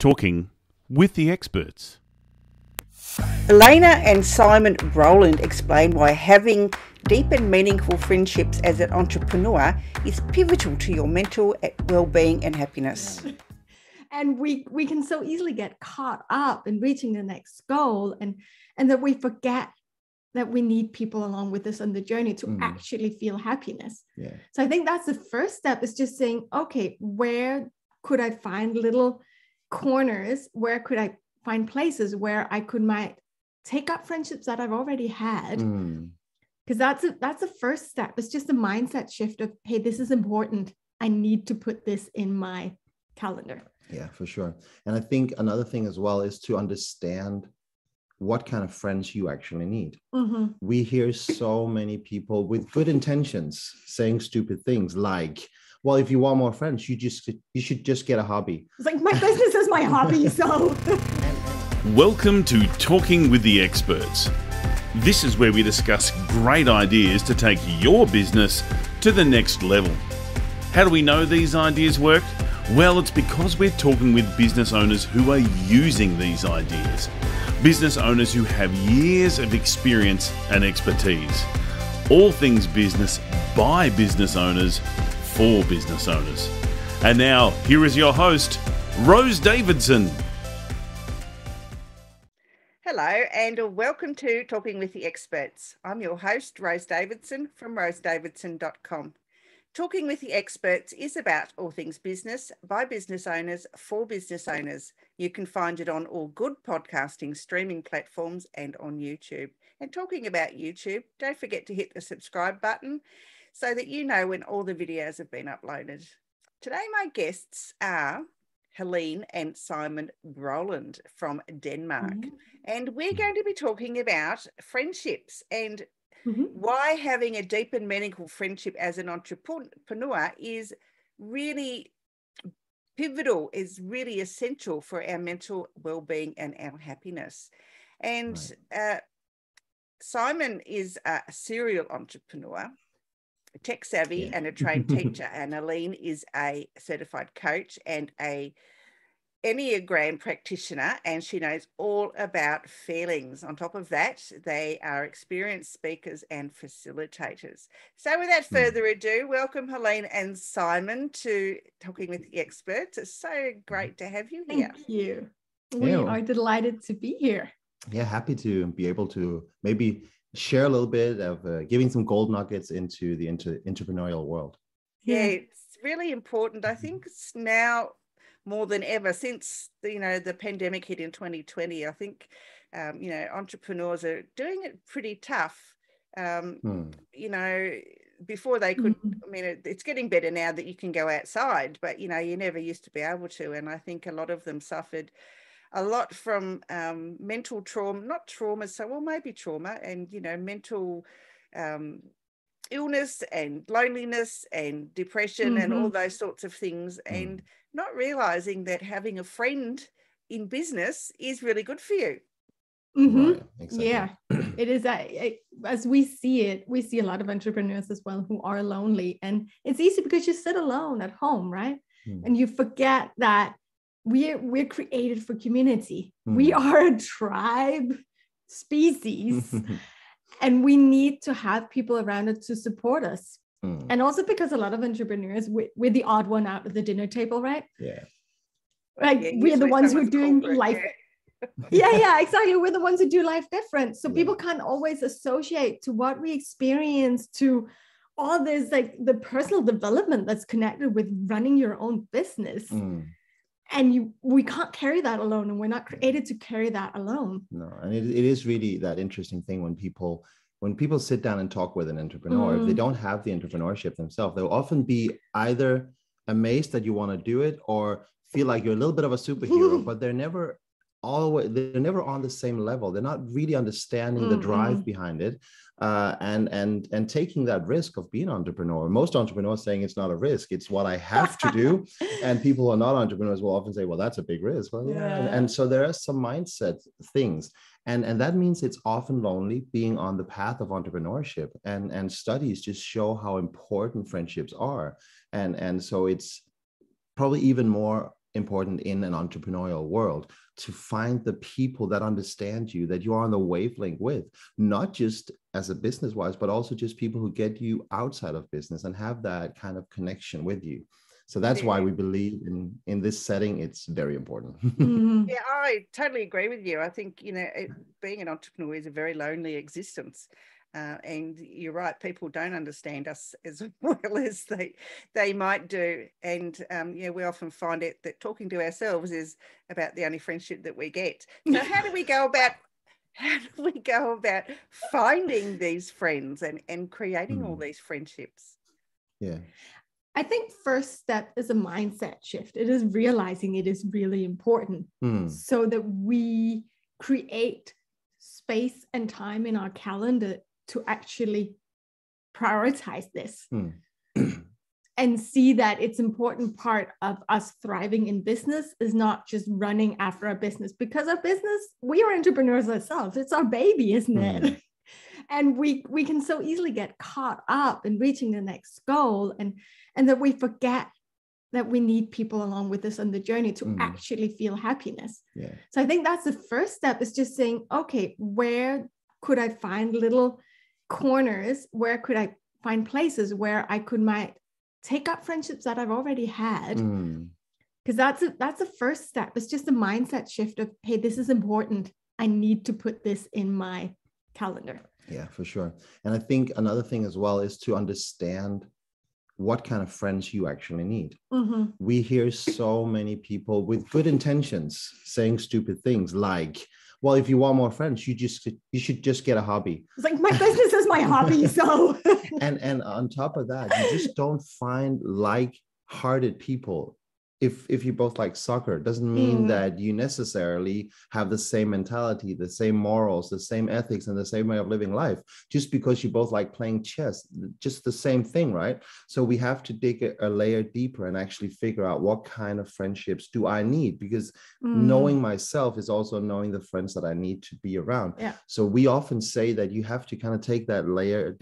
talking with the experts. Helene and Simon Brolund explain why having deep and meaningful friendships as an entrepreneur is pivotal to your mental well-being and happiness. And we we can so easily get caught up in reaching the next goal and and that we forget that we need people along with us on the journey to mm. actually feel happiness. Yeah. So I think that's the first step is just saying, okay, where could I find little corners? Where could I find places where I could might take up friendships that I've already had? Because mm. that's a, that's the first step. It's just a mindset shift of, hey, this is important. I need to put this in my calendar. Yeah, for sure. And I think another thing as well is to understand what kind of friends you actually need. Mm-hmm. We hear so many people with good intentions saying stupid things like, well, if you want more friends, you just you should just get a hobby. It's like my business is my hobby, so Welcome to Talking with the Experts. This is where we discuss great ideas to take your business to the next level. How do we know these ideas work? Well, it's because we're talking with business owners who are using these ideas business owners who have years of experience and expertise. All things business by business owners for business owners. And now, here is your host, Rose Davidson. Hello, and welcome to Talking with the Experts. I'm your host, Rose Davidson from rosedavidson.com. Talking with the Experts is about all things business by business owners for business owners. You can find it on all good podcasting streaming platforms and on YouTube. And talking about YouTube, don't forget to hit the subscribe button so that you know when all the videos have been uploaded. Today, my guests are Helene and Simon Brolund from Denmark. Mm-hmm. And we're going to be talking about friendships and Mm-hmm. Why having a deep and meaningful friendship as an entrepreneur is really pivotal, is really essential for our mental well-being and our happiness. And right. uh, Simon is a serial entrepreneur, tech savvy, yeah. and a trained teacher. And Helene is a certified coach and a Enneagram practitioner and she knows all about feelings. On top of that, they are experienced speakers and facilitators. So, without hmm. further ado, welcome Helene and Simon to Talking with the Experts. It's so great to have you here. Thank you. We yeah. are delighted to be here. Yeah, happy to be able to maybe share a little bit of uh, giving some gold nuggets into the inter- entrepreneurial world. Yeah, it's really important. I think it's now more than ever since you know the pandemic hit in 2020 i think um, you know entrepreneurs are doing it pretty tough um, hmm. you know before they could mm-hmm. i mean it, it's getting better now that you can go outside but you know you never used to be able to and i think a lot of them suffered a lot from um, mental trauma not trauma so well maybe trauma and you know mental um, illness and loneliness and depression mm-hmm. and all mm-hmm. those sorts of things mm. and not realizing that having a friend in business is really good for you mm-hmm. right, exactly. yeah it is a, as we see it we see a lot of entrepreneurs as well who are lonely and it's easy because you sit alone at home right mm. and you forget that we're we're created for community. Mm. we are a tribe species and we need to have people around us to support us. Mm. and also because a lot of entrepreneurs we, are the odd one out of the dinner table right? Yeah. Like yeah, we're the ones who are doing life yeah yeah exactly. We're the ones who do life different. So yeah. people can't always associate to what we experience to all this like the personal development that's connected with running your own business. Mm and you we can't carry that alone and we're not created to carry that alone no and it, it is really that interesting thing when people when people sit down and talk with an entrepreneur mm. if they mm. don't have the entrepreneurship themselves they'll often be either amazed that you want to do it or feel like you're a little bit of a superhero but they're never always they're never on the same level they're not really understanding mm-hmm. the drive behind it uh, and and and taking that risk of being an entrepreneur. Most entrepreneurs saying it's not a risk; it's what I have to do. and people who are not entrepreneurs will often say, "Well, that's a big risk." Well, yeah. And, and so there are some mindset things, and and that means it's often lonely being on the path of entrepreneurship. And and studies just show how important friendships are, and and so it's probably even more important in an entrepreneurial world to find the people that understand you that you're on the wavelength with not just as a business wise but also just people who get you outside of business and have that kind of connection with you. So that's why we believe in in this setting it's very important. Mm-hmm. yeah i totally agree with you. I think you know it, being an entrepreneur is a very lonely existence uh, and you're right, people don't understand us as well as they they might do. And um, yeah, we often find it that talking to ourselves is about the only friendship that we get. So how do we go about how do we go about finding these friends and, and creating mm. all these friendships? Yeah. I think first step is a mindset shift. It is realizing it is really important mm. so that we create space and time in our calendar to actually prioritize this mm. and see that it's important part of us thriving in business is not just running after a business because our business we are entrepreneurs ourselves it's our baby isn't mm. it and we we can so easily get caught up in reaching the next goal and and that we forget that we need people along with us on the journey to mm. actually feel happiness yeah. so i think that's the first step is just saying okay where could i find little corners where could i find places where i could might take up friendships that i've already had because mm. that's a that's the first step it's just a mindset shift of hey this is important i need to put this in my calendar yeah for sure and i think another thing as well is to understand what kind of friends you actually need. Mm-hmm. We hear so many people with good intentions saying stupid things like, well, if you want more friends, you just you should just get a hobby. It's like my business is my hobby. So and and on top of that, you just don't find like-hearted people if if you both like soccer doesn't mean mm. that you necessarily have the same mentality the same morals the same ethics and the same way of living life just because you both like playing chess just the same thing right so we have to dig a, a layer deeper and actually figure out what kind of friendships do i need because mm. knowing myself is also knowing the friends that i need to be around yeah. so we often say that you have to kind of take that layer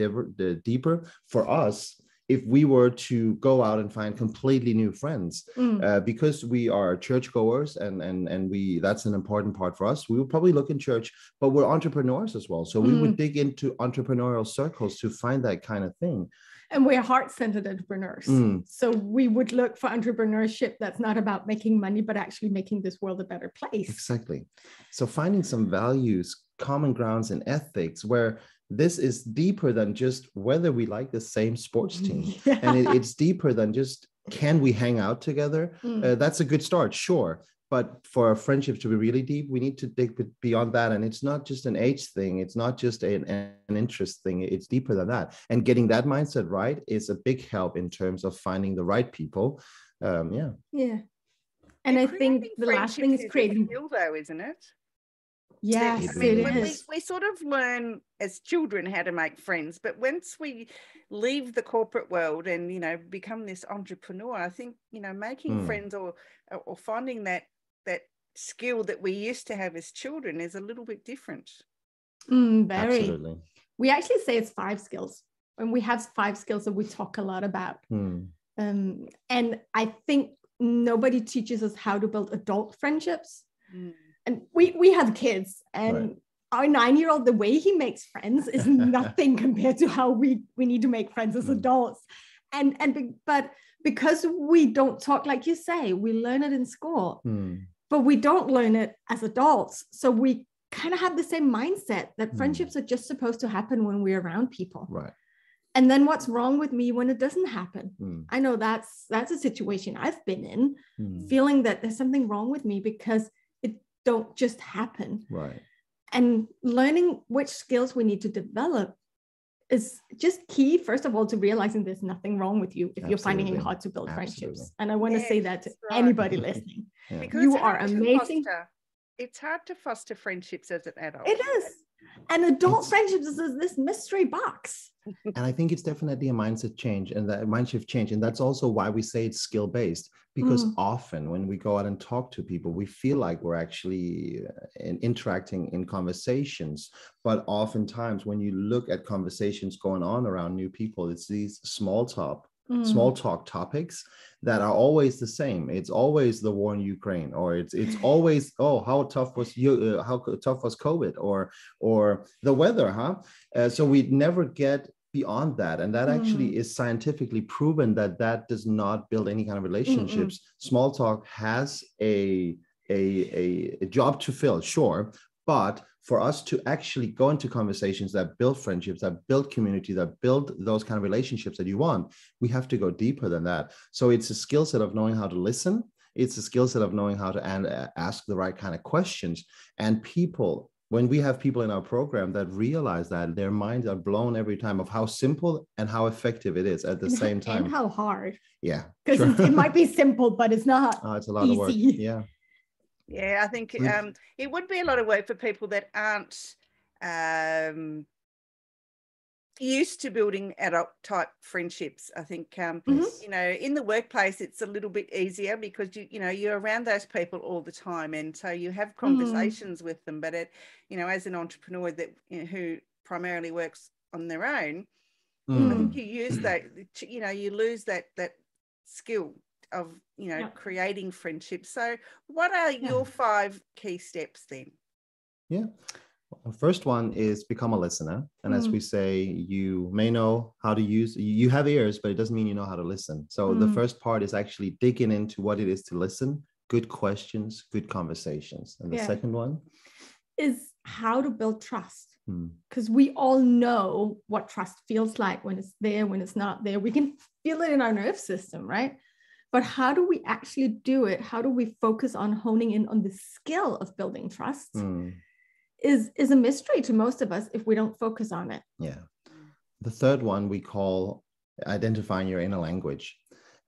deeper for us if we were to go out and find completely new friends mm. uh, because we are churchgoers and and and we that's an important part for us we would probably look in church but we're entrepreneurs as well so mm. we would mm. dig into entrepreneurial circles to find that kind of thing and we're heart-centered entrepreneurs mm. so we would look for entrepreneurship that's not about making money but actually making this world a better place exactly so finding some values common grounds and ethics where this is deeper than just whether we like the same sports team yeah. and it, it's deeper than just can we hang out together mm. uh, that's a good start sure but for a friendship to be really deep we need to dig beyond that. And it's not just an age thing. It's not just an, an interest thing. It's deeper than that. And getting that mindset right is a big help in terms of finding the right people. Um, yeah. Yeah. And, and i think the last thing is creating though isn't it? Yes, I mean, we, we sort of learn as children how to make friends, but once we leave the corporate world and you know become this entrepreneur, I think you know making mm. friends or or finding that that skill that we used to have as children is a little bit different. Mm, very. Absolutely. We actually say it's five skills, and we have five skills that we talk a lot about. Mm. Um, and I think nobody teaches us how to build adult friendships. Mm and we we have kids and right. our nine-year-old the way he makes friends is nothing compared to how we we need to make friends as mm. adults and and but because we don't talk like you say we learn it in school mm. But we don't learn it as adults so we kind of have the same mindset that mm. friendships are just supposed to happen when we're around people right and then what's wrong with me when it doesn't happen mm. i know that's that's a situation i've been in mm. feeling that there's something wrong with me because it don't just happen. Right. And learning which skills we need to develop is just key, first of all, to realizing there's nothing wrong with you if Absolutely. you're finding it hard to build Absolutely. friendships. And I want to say that to right. anybody listening. Yeah. Because you are amazing. it's hard to foster friendships as an adult. It is. And adult it's, friendships is this mystery box. And I think it's definitely a mindset change and that mind shift change. And that's also why we say it's skill based, because mm. often when we go out and talk to people, we feel like we're actually uh, in, interacting in conversations. But oftentimes, when you look at conversations going on around new people, it's these small talk mm. small talk topics that are always the same. It's always the war in Ukraine, or it's it's always oh how tough was you uh, how tough was COVID, or or the weather, huh? Uh, so we never get beyond that and that actually mm. is scientifically proven that that does not build any kind of relationships Mm-mm. small talk has a, a a job to fill sure but for us to actually go into conversations that build friendships, that build community, that build those kind of relationships that you want, we have to go deeper than that. So it's a skill set of knowing how to listen. It's a skill set of knowing how to an- ask the right kind of questions. And people, when we have people in our program that realize that their minds are blown every time of how simple and how effective it is at the same time and how hard yeah because sure. it might be simple but it's not oh, it's a lot easy. of work yeah yeah, I think um, it would be a lot of work for people that aren't um, used to building adult type friendships. I think um, mm-hmm. you know in the workplace it's a little bit easier because you you know you're around those people all the time, and so you have mm-hmm. conversations mm. with them. But it you know as an entrepreneur that you know, who primarily works on their own, mm. I think you use that you know you lose that that skill of you know creating friendships so what are yeah. your five key steps then yeah first one is become a listener and mm. as we say you may know how to use you have ears but it doesn't mean you know how to listen so mm. the first part is actually digging into what it is to listen good questions good conversations and the yeah. second one is how to build trust because mm. we all know what trust feels like when it's there when it's not there we can feel it in our nerve system right but how do we actually do it how do we focus on honing in on the skill of building trust. Is is a mystery to most of us if we don't focus on it. Yeah. The third one we call identifying your inner language.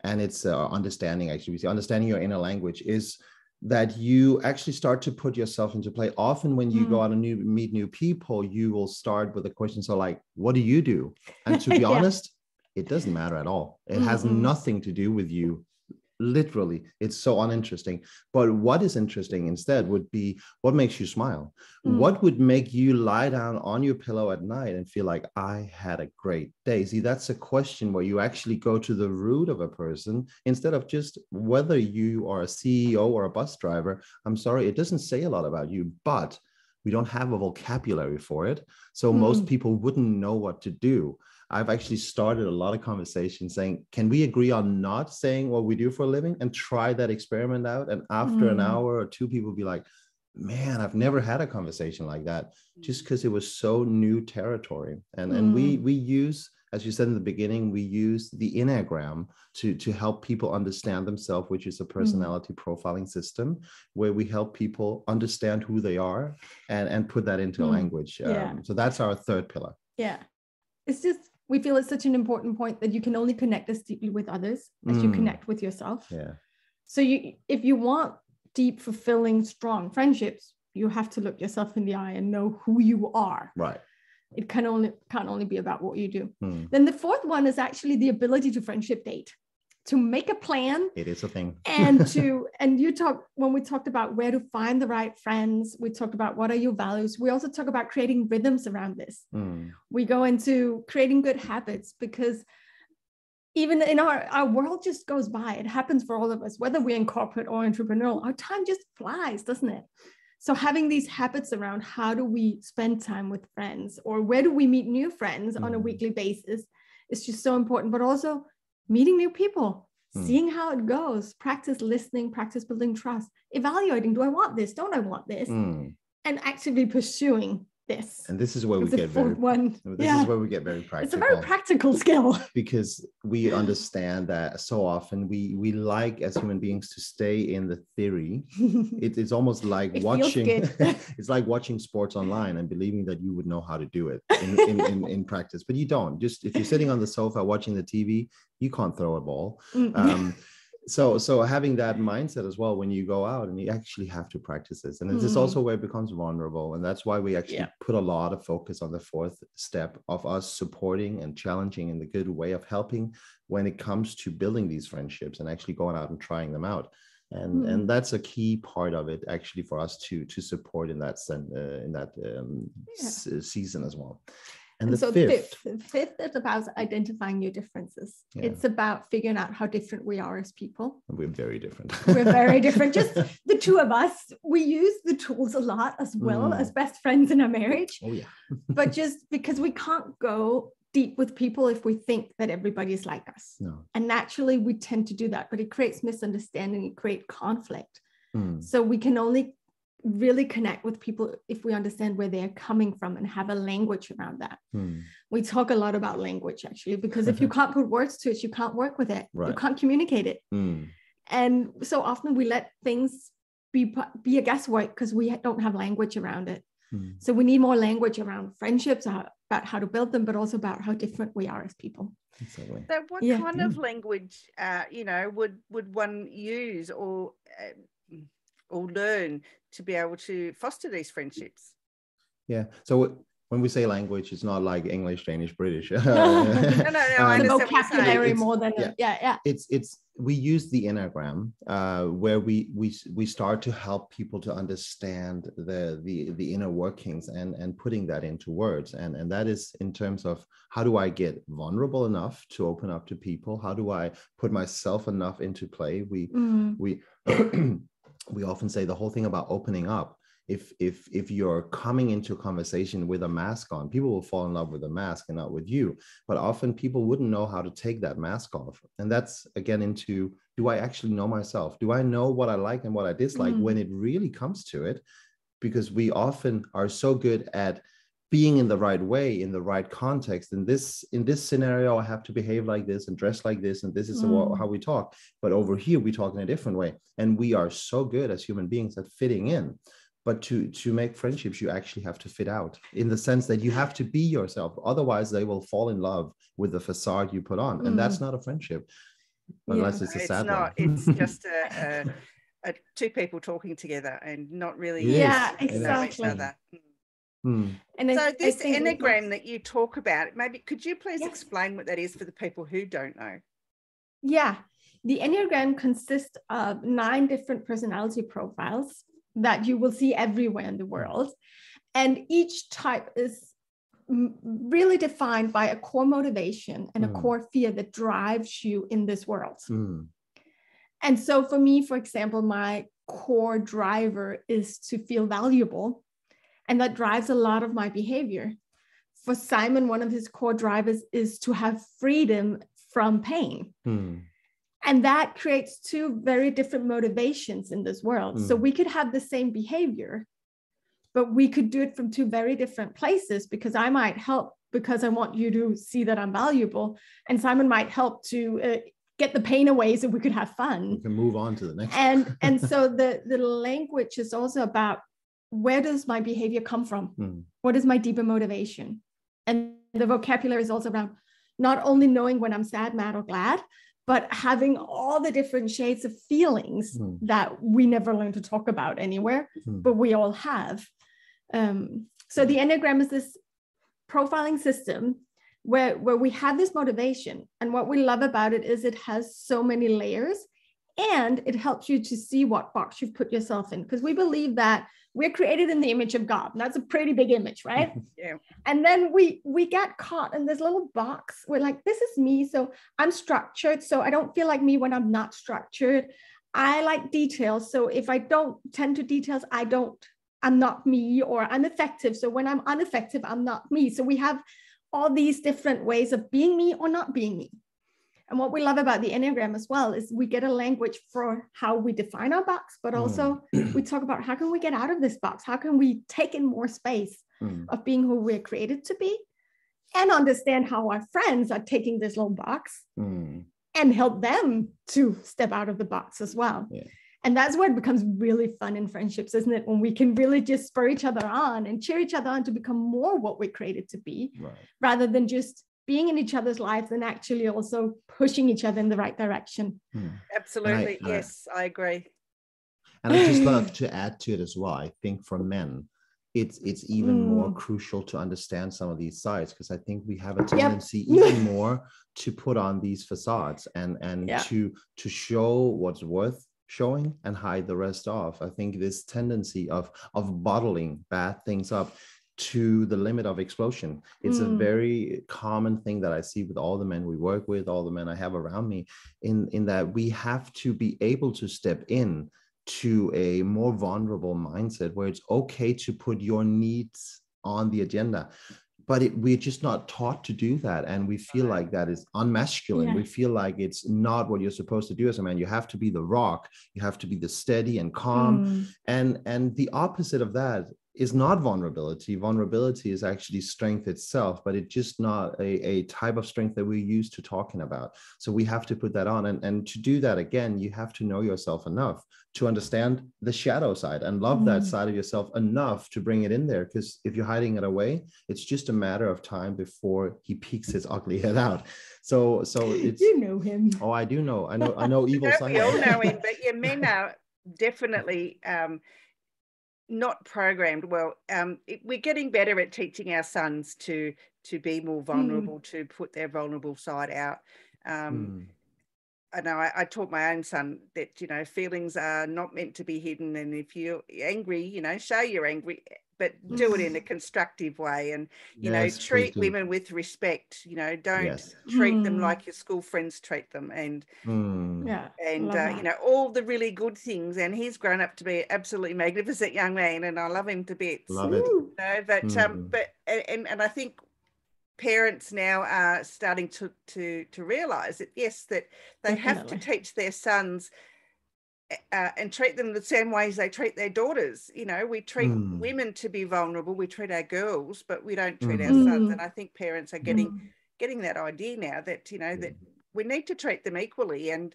And it's uh, understanding actually understanding your inner language is that you actually start to put yourself into play. Often when you mm. go out and new, meet new people you will start with a question so like what do you do? And to be yeah. honest it doesn't matter at all. It mm-hmm. has nothing to do with you literally it's so uninteresting. But what is interesting instead would be what makes you smile. Mm. what would make you lie down on your pillow at night and feel like i had a great day. See that's a question where you actually go to the root of a person instead of just whether you are a ceo or a bus driver. I'm sorry it doesn't say a lot about you but we don't have a vocabulary for it. So mm. most people wouldn't know what to do I've actually started a lot of conversations saying, can we agree on not saying what we do for a living and try that experiment out? And after mm. an hour or two, people be like, man, I've never had a conversation like that just because it was so new territory. And, mm. and we, mm. we use, as you said in the beginning, we use the Enneagram to, to help people understand themselves, which is a mm. personality mm. profiling system where we help people understand who they are and, and put that into mm. language. Yeah. Um, so that's our third pillar. Yeah. It's just we feel it's such an important point that you can only connect as deeply with others as mm. you connect with yourself. Yeah. So you if you want deep, fulfilling, strong friendships, you have to look yourself in the eye and know who you are. Right. It can only can't only be about what you do. Mm. Then the fourth one is actually the ability to friendship date to make a plan it is a thing and to and you talk when we talked about where to find the right friends we talked about what are your values we also talk about creating rhythms around this mm. we go into creating good habits because even in our our world just goes by it happens for all of us whether we're in corporate or entrepreneurial our time just flies doesn't it so having these habits around how do we spend time with friends or where do we meet new friends mm. on a hmm. weekly basis is just so important but also meeting new people, mm. seeing how it goes, practice listening, practice building trust, evaluating do I want this? Don't I want this? Mm. And actively pursuing this. And this is where it's we get very one. This yeah. is where we get very practical. It's a very practical skill. because we understand that so often we we like as human beings to stay in the theory. it, it's almost like it watching it's like watching sports online and believing that you would know how to do it in, in, in, in, practice. But you don't. Just if you're sitting on the sofa watching the TV, you can't throw a ball. Mm. Um, so so having that mindset as well when you go out and you actually have to practice this and mm. this is also where it becomes vulnerable and that's why we actually yeah. put a lot of focus on the fourth step of us supporting and challenging in the good way of helping when it comes to building these friendships and actually going out and trying them out and mm. and that's a key part of it actually for us to to support in that sen- uh, in that um, yeah. s- season as well And, and so fifth. fifth, fifth is about identifying your differences. Yeah. It's about figuring out how different we are as people. We're very different. We're very different. Just the two of us, we use the tools a lot as well mm. as best friends in a marriage. Oh yeah. but just because we can't go deep with people if we think that everybody is like us. No. And naturally we tend to do that, but it creates misunderstanding, it creates conflict. Mm. So we can only really connect with people if we understand where they're coming from and have a language around that. Hmm. We talk a lot about language actually, because if you can't put words to it, you can't work with it. Right. You can't communicate it. Hmm. And so often we let things be be a guesswork because we don't have language around it. Hmm. So we need more language around friendships, about how to build them, but also about how different we are as people. Exactly. So, what yeah. kind of language, uh, you know, would would one use or uh, or learn to be able to foster these friendships. Yeah. So when we say language, it's not like English, Danish, British. no, no, no. Um, the vocabulary more than yeah. yeah, yeah. It's it's we use the enneagram uh, where we we we start to help people to understand the the the inner workings and and putting that into words and and that is in terms of how do I get vulnerable enough to open up to people? How do I put myself enough into play? We mm. we we often say the whole thing about opening up. If if if you're coming into a conversation with a mask on people will fall in love with the mask and not with you. But often people wouldn't know how to take that mask off. And that's again into do i actually know myself? Do i know what i like and what i dislike mm. when it really comes to it? Because we often are so good at being in the right way in the right context in this in this scenario i have to behave like this and dress like this and this is mm. how we talk but over here we talk in a different way and we are so good as human beings at fitting in but to to make friendships you actually have to fit out in the sense that you have to be yourself otherwise they will fall in love with the facade you put on mm. and that's mm. not a friendship unless yeah. it's a sad it's not one. it's just a, a, a, two people talking together and not really yeah exactly Hmm. And so this enneagram that you talk about, maybe could you please yes. explain what that is for the people who don't know? Yeah, the enneagram consists of nine different personality profiles that you will see everywhere in the world, and each type is really defined by a core motivation and mm. a hmm. core fear that drives you in this world. Mm. And so, for me, for example, my core driver is to feel valuable and that drives a lot of my behavior. For Simon, one of his core drivers is to have freedom from pain. Hmm. And that creates two very different motivations in this world. Hmm. So we could have the same behavior, but we could do it from two very different places because I might help because I want you to see that I'm valuable. And Simon might help to uh, get the pain away so we could have fun. We can move on to the next. And and so the the language is also about where does my behavior come from? Mm. What is my deeper motivation? And the vocabulary is also around not only knowing when I'm sad, mad, or glad, but having all the different shades of feelings mm. that we never learn to talk about anywhere, mm. but we all have. Um, so the Enneagram is this profiling system where, where we have this motivation. And what we love about it is it has so many layers and it helps you to see what box you've put yourself in because we believe that we're created in the image of god and that's a pretty big image right? Yeah. And then we we get caught in this little box. We're like this is me so i'm structured so i don't feel like me when i'm not structured. I like details so if i don't tend to details i don't i'm not me or i'm effective so when i'm ineffective i'm not me. So we have all these different ways of being me or not being me and what we love about the Enneagram as well is we get a language for how we define our box, but also mm. we talk about how can we get out of this box? How can we take in more space mm. of being who we're created to be and understand how our friends are taking this little box mm. and help them to step out of the box as well. Yeah. And that's where it becomes really fun in friendships, isn't it? When we can really just spur each other on and cheer each other on to become more what we're created to be, right. rather than just being in each other's lives and actually also pushing each other in the right direction. Hmm. Absolutely. I, yes, I, I agree. And I just love to add to it as well. I think for men, it's it's even mm. more crucial to understand some of these sides because I think we have a tendency yep. even more to put on these facades and and yeah. to to show what's worth showing and hide the rest off. I think this tendency of of bottling bad things up to the limit of explosion. It's mm. a very common thing that I see with all the men we work with, all the men I have around me, in, in that we have to be able to step in to a more vulnerable mindset where it's okay to put your needs on the agenda but it, we're just not taught to do that and we feel like that is unmasculine yeah. we feel like it's not what you're supposed to do as a man you have to be the rock you have to be the steady and calm mm. and and the opposite of that is not vulnerability vulnerability is actually strength itself but it's just not a, a type of strength that we're used to talking about so we have to put that on and, and to do that again you have to know yourself enough to understand the shadow side and love mm. that side of yourself enough to bring it in there. Because if you're hiding it away, it's just a matter of time before he peeks his ugly head out. So, so it's you know him. Oh, I do know. I know. I know evil. we all know him, but you may are definitely um, not programmed well. Um, it, we're getting better at teaching our sons to to be more hmm. vulnerable, mm. to put their vulnerable side out. Um, mm I know I, I, taught my own son that you know feelings are not meant to be hidden, and if you're angry, you know, show you're angry, but do it in a constructive way, and you yes, know, treat women with respect. You know, don't yes. treat mm. them like your school friends treat them, and mm. yeah, and uh, you know all the really good things. And he's grown up to be an absolutely magnificent young man, and I love him to bits. Love it. You know, but mm. um, but and and I think parents now are starting to to to realize that yes that they Definitely. have to teach their sons uh, and treat them the same ways they treat their daughters you know we treat mm. women to be vulnerable we treat our girls but we don't treat mm. our sons hmm. and i think parents are getting mm. getting that idea now that you know yeah. that we need to treat them equally and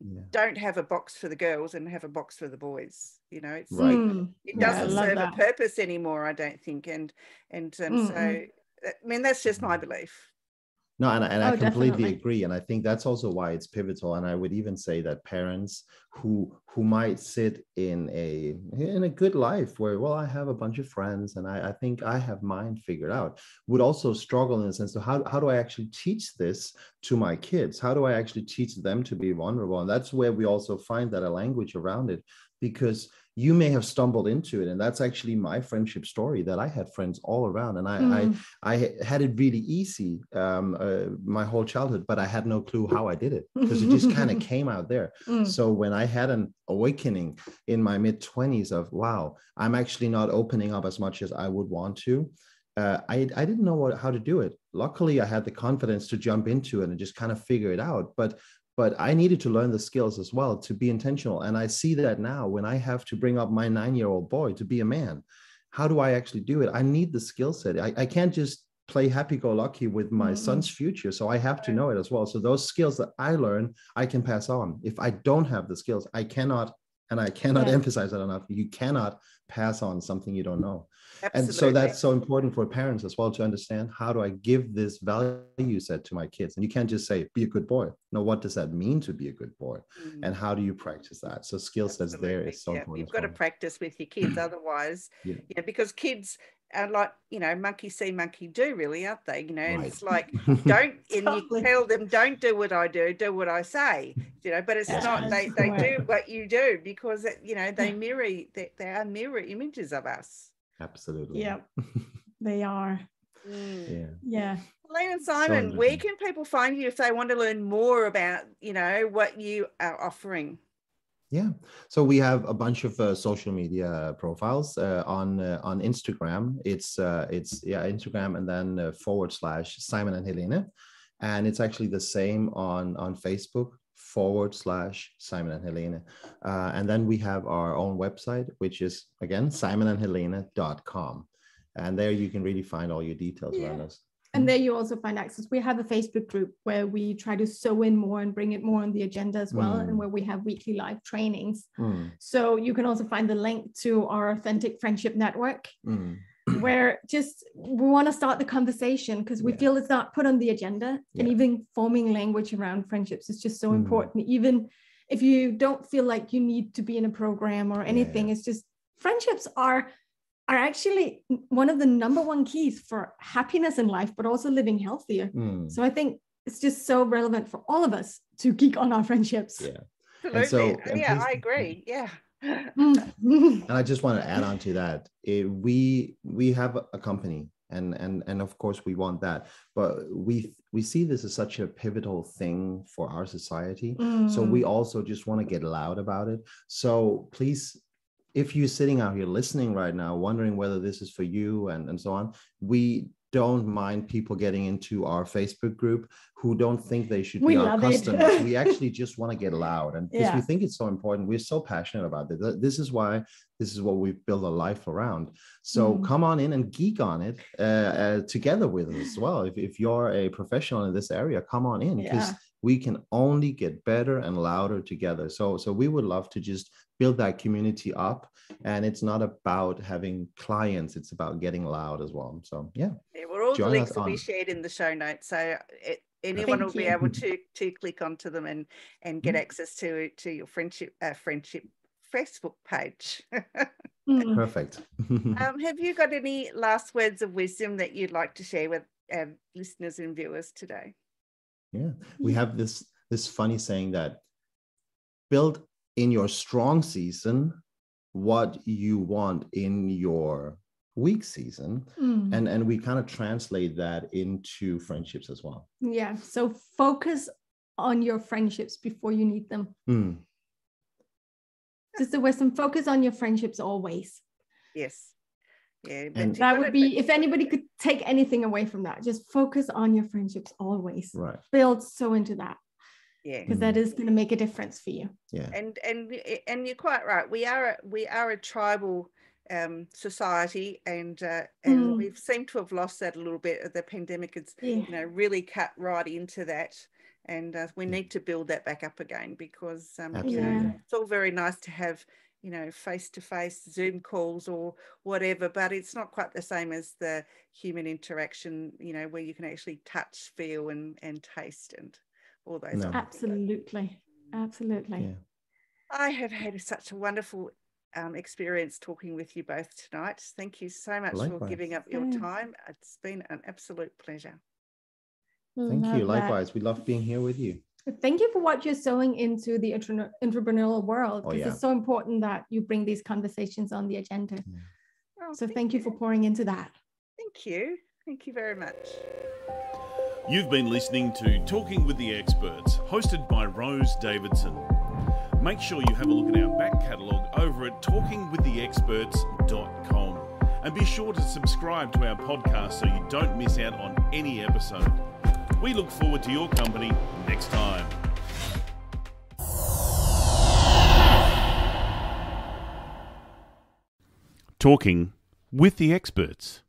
yeah. don't have a box for the girls and have a box for the boys you know it's right. Hmm. it doesn't yeah, serve that. a purpose anymore i don't think and and um, so I mean, that's just my belief. No, and, and oh, I completely definitely. agree, and I think that's also why it's pivotal. And I would even say that parents who who might sit in a in a good life where, well, I have a bunch of friends, and I, I think I have mine figured out, would also struggle in the sense of how how do I actually teach this to my kids? How do I actually teach them to be vulnerable? And that's where we also find that a language around it, because you may have stumbled into it and that's actually my friendship story that i had friends all around and i mm. I, I had it really easy um, uh, my whole childhood but i had no clue how i did it because it just kind of came out there mm. so when i had an awakening in my mid 20s of wow i'm actually not opening up as much as i would want to uh, I, I didn't know what, how to do it. Luckily, I had the confidence to jump into it and just kind of figure it out. But but I needed to learn the skills as well to be intentional. And I see that now when I have to bring up my nine year old boy to be a man. How do I actually do it? I need the skill set. I, I can't just play happy go lucky with my mm-hmm. son's future. So I have to know it as well. So those skills that I learn, I can pass on. If I don't have the skills, I cannot, and I cannot yeah. emphasize that enough. You cannot pass on something you don't know. Absolutely. And so that's so important for parents as well to understand how do I give this value set to my kids? And you can't just say, be a good boy. No, what does that mean to be a good boy? Mm-hmm. And how do you practice that? So skill sets there is so yeah. important. You've got to practice with your kids. Otherwise, yeah. you know, because kids are like, you know, monkey see, monkey do, really, aren't they? You know, right. it's like, don't, and you tell them, don't do what I do, do what I say, you know, but it's yeah, not, they, they do what you do because, you know, they mirror, they, they are mirror images of us. Absolutely. Yeah, they are. Mm. Yeah. Yeah. Helene and Simon, so where can people find you if they want to learn more about, you know, what you are offering? Yeah, so we have a bunch of uh, social media profiles uh, on uh, on Instagram. It's uh, it's yeah Instagram and then uh, forward slash Simon and Helene, and it's actually the same on on Facebook forward slash Simon and Helene. Uh, and then we have our own website, which is again, simonandhelene.com. Helena.com. And there you can really find all your details yeah. around us. And there you also find access. We have a Facebook group where we try to sew in more and bring it more on the agenda as well, mm. and where we have weekly live trainings. Mm. So you can also find the link to our Authentic Friendship Network. Mm where just we want to start the conversation because we yeah. feel it's not put on the agenda yeah. and even forming language around friendships is just so mm. important even if you don't feel like you need to be in a program or anything yeah. it's just friendships are are actually one of the number one keys for happiness in life but also living healthier mm. so i think it's just so relevant for all of us to geek on our friendships yeah Absolutely. So, yeah, I agree. Yeah and I just want to add on to that. It, we we have a company and and and of course we want that but we we see this as such a pivotal thing for our society mm. so we mm. also just want to get loud about it so please if you're sitting out here listening right now wondering whether this is for you and and so on we don't mind people getting into our Facebook group who don't think they should we be our customers. we actually just want to get loud, and because yeah. we think it's so important, we're so passionate about it. This is why this is what we've built a life around. So mm. come on in and geek on it uh, uh, together with us as well. If, if you're a professional in this area, come on in because yeah. we can only get better and louder together. So so we would love to just build that community up and it's not about having clients it's about getting loud as well. So yeah. Yeah well all Join the links will be shared in the show notes so it, anyone Thank will you. be able to to click onto them and and get mm. access to to your friendship uh, friendship facebook page. Mm. perfect. Um, have you got any last words of wisdom that you'd like to share with our listeners and viewers today? Yeah we have this this funny saying that build in your strong season what you want in your weak season. Mm. and and we kind of translate that into friendships as well. Yeah so focus on your friendships before you need them. Mm. just the wisdom focus on your friendships always. Yes. Yeah and that would be if anybody could take anything away from that just focus on your friendships always. Right. Build so into that yeah. Because that is going to make a difference for you. Yeah. And and and you're quite right. We are a, we are a tribal um, society and uh, and mm. we've seemed to have lost that a little bit the pandemic. Has yeah. you know really cut right into that. And uh, we need to build that back up again because um, you know it's all very nice to have you know face to face zoom calls or whatever but it's not quite the same as the human interaction you know where you can actually touch feel and and taste and all those. No. Absolutely, absolutely. Yeah. I have had such a wonderful um, experience talking with you both tonight. Thank you so much Likewise. for giving up your time. It's been an absolute pleasure. Thank love you. Likewise, that. we love being here with you. Thank you for what you're sowing into the entrepreneurial world because oh, yeah. it's so important that you bring these conversations on the agenda. Yeah. Oh, so thank, thank you. you for pouring into that. Thank you. Thank you very much. You've been listening to Talking with the Experts, hosted by Rose Davidson. Make sure you have a look at our back catalogue over at talkingwiththeexperts.com and be sure to subscribe to our podcast so you don't miss out on any episode. We look forward to your company next time. Talking with the Experts.